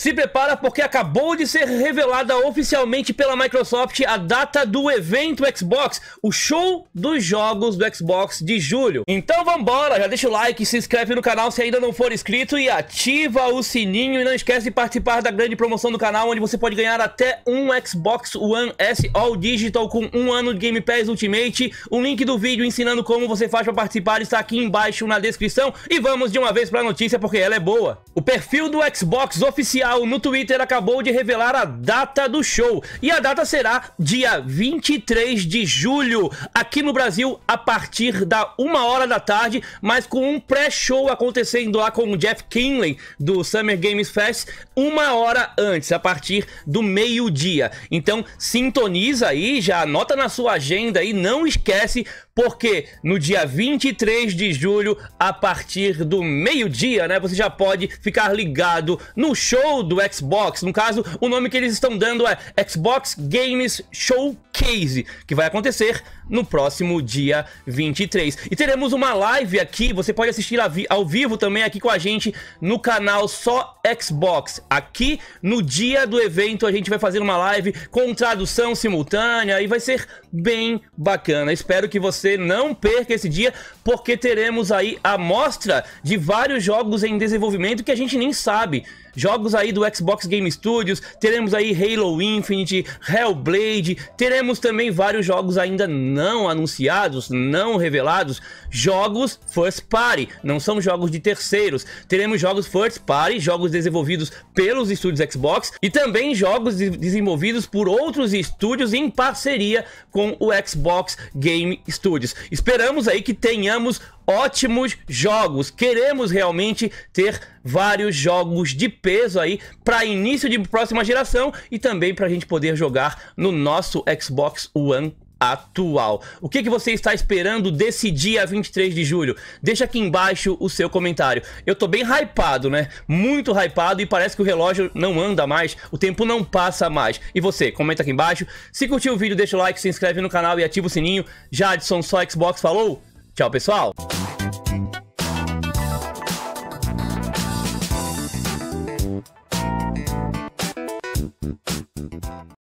Se prepara porque acabou de ser revelada oficialmente pela Microsoft a data do evento Xbox, o show dos jogos do Xbox de julho. Então vambora, já deixa o like, se inscreve no canal se ainda não for inscrito e ativa o sininho e não esquece de participar da grande promoção do canal onde você pode ganhar até um Xbox One S All Digital com um ano de Game Pass Ultimate. O link do vídeo ensinando como você faz para participar está aqui embaixo na descrição e vamos de uma vez para a notícia porque ela é boa. O perfil do Xbox oficial oficial no Twitter acabou de revelar a data do show. E a data será dia 23 de julho, aqui no Brasil, a partir da uma hora da tarde, mas com um pré-show acontecendo lá com o Jeff Kinley, do Summer Games Fest, uma hora antes, a partir do meio-dia. Então, sintoniza aí, já anota na sua agenda e não esquece, porque no dia 23 de julho, a partir do meio-dia, né, você já pode ficar ligado no show do Xbox. No caso, o nome que eles estão dando é Xbox Games Showcase, que vai acontecer no próximo dia 23. E teremos uma live aqui, você pode assistir ao vivo também aqui com a gente no canal Só Xbox. Aqui no dia do evento a gente vai fazer uma live com tradução simultânea e vai ser bem bacana. Espero que você não perca esse dia, porque teremos aí a mostra de vários jogos em desenvolvimento que a gente nem sabe. Jogos aí do Xbox Game Studios, teremos aí Halo Infinite, Hellblade, teremos também vários jogos ainda não anunciados, não revelados, jogos first party, não são jogos de terceiros. Teremos jogos first party, jogos desenvolvidos pelos estúdios Xbox e também jogos de desenvolvidos por outros estúdios em parceria com o Xbox Game Studios. Esperamos aí que tenhamos ótimos jogos. Queremos realmente ter vários jogos de peso para início de próxima geração e também para a gente poder jogar no nosso Xbox One atual. O que, que você está esperando desse dia 23 de julho? Deixa aqui embaixo o seu comentário. Eu tô bem hypado, né? Muito hypado e parece que o relógio não anda mais, o tempo não passa mais. E você, comenta aqui embaixo. Se curtiu o vídeo, deixa o like, se inscreve no canal e ativa o sininho. Jadson, só Xbox, falou? Tchau, pessoal!